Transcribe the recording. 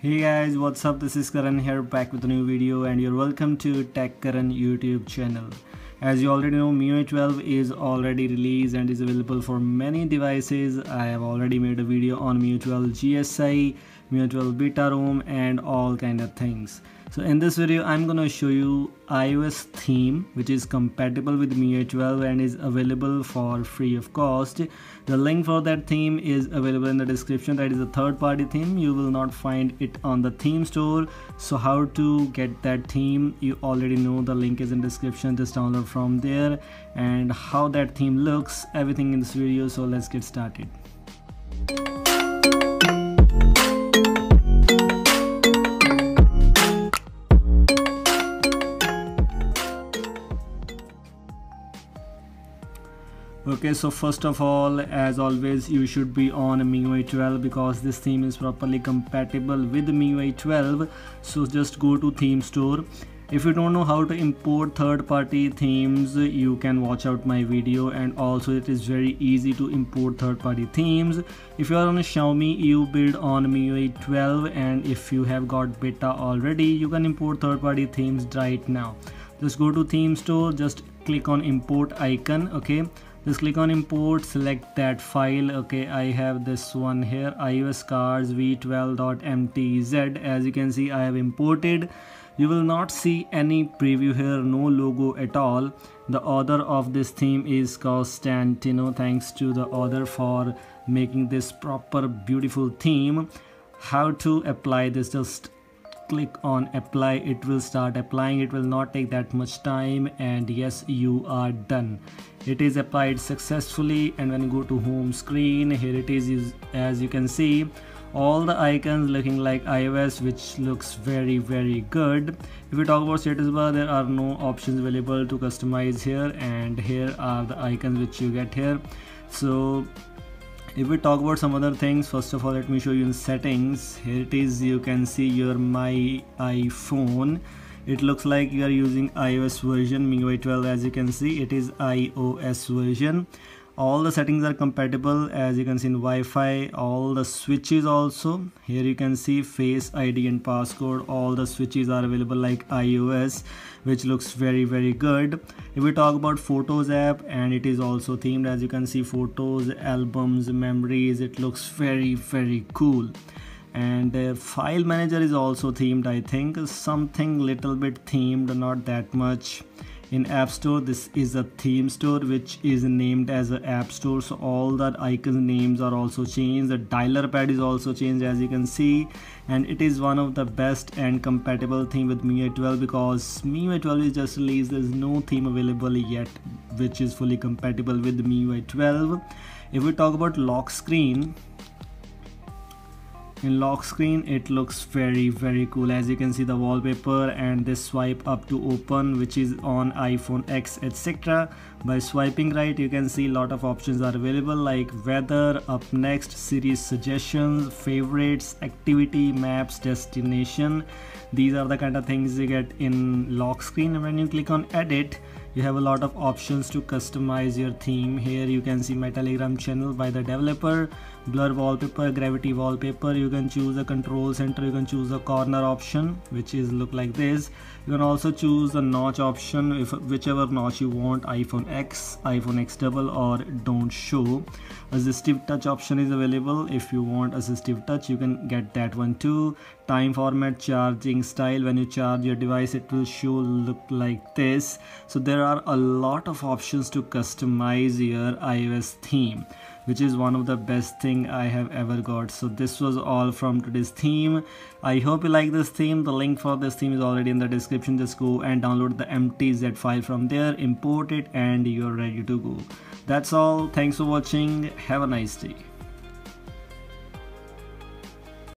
Hey guys, what's up? This is Karan here back with a new video and you're welcome to Tech Karan YouTube channel. As you already know, MIUI 12 is already released and is available for many devices. I have already made a video on MIUI 12 GSI, 12 Beta ROM and all kind of things. So in this video i'm gonna show you ios theme which is compatible with MIUI 12 and is available for free of cost. The link for that theme is available in the description. That is a third party theme. You will not find it on the theme store. So how to get that theme you already know. The link is in description. Just download from there. And how that theme looks everything in this video. So let's get started okay so first of all as always you should be on MIUI 12 because this theme is properly compatible with MIUI 12 so just go to theme store. If you don't know how to import third-party themes you can watch out my video and also it is very easy to import third-party themes. If you are on a Xiaomi EU build on MIUI 12 and if you have got beta already you can import third-party themes right now. Just go to theme store just click on import icon okay just click on import select that file. Okay i have this one here ios cards v12.mtz as you can see i have imported. You will not see any preview here no logo at all. The author of this theme is Costantino thanks to the author for making this proper beautiful theme. How to apply this just click on apply it will start applying. It will not take that much time and yes you are done. It is applied successfully and when you go to home screen here it is as you can see all the icons looking like iOS which looks very very good. If we talk about status bar there are no options available to customize here and here are the icons which you get here. So if we talk about some other things first of all let me show you in settings. Here it is you can see your my iphone. It looks like you are using ios version MIUI 12 as you can see. It is ios version all the settings are compatible as you can see in Wi-Fi. All the switches also. Here you can see face ID and passcode. All the switches are available like iOS which looks very very good. If we talk about photos app and it is also themed as you can see photos albums memories it looks very very cool. And uh, file manager is also themed i think. Something little bit themed not that much in app store this is a theme store which is named as an app store. So all the icon names are also changed. The dialer pad is also changed as you can see. And it is one of the best and compatible theme with MIUI 12 because MIUI 12 is just released. There's no theme available yet which is fully compatible with MIUI 12 if we talk about lock screen in lock screen it looks very very cool. As you can see the wallpaper and this swipe up to open which is on iphone x etc by swiping right you can see a lot of options are available like weather up next Siri suggestions favorites activity maps destination. These are the kind of things you get in lock screen. When you click on edit you have a lot of options to customize your theme. Here you can see my telegram channel by the developer blur wallpaper gravity wallpaper. You can choose a control center you can choose a corner option which is look like this. You can also choose a notch option if whichever notch you want iphone x iphone x double or don't show. Assistive touch option is available. If you want assistive touch you can get that one too. Time format charging style. When you charge your device it will show look like this. So there are a lot of options to customize your ios theme which is one of the best thing I have ever got. So this was all from today's theme. I hope you like this theme. The link for this theme is already in the description. Just go and download the mtz file from there import it and you're ready to go. That's all. Thanks for watching. Have a nice day